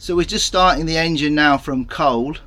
So we're just starting the engine now from cold.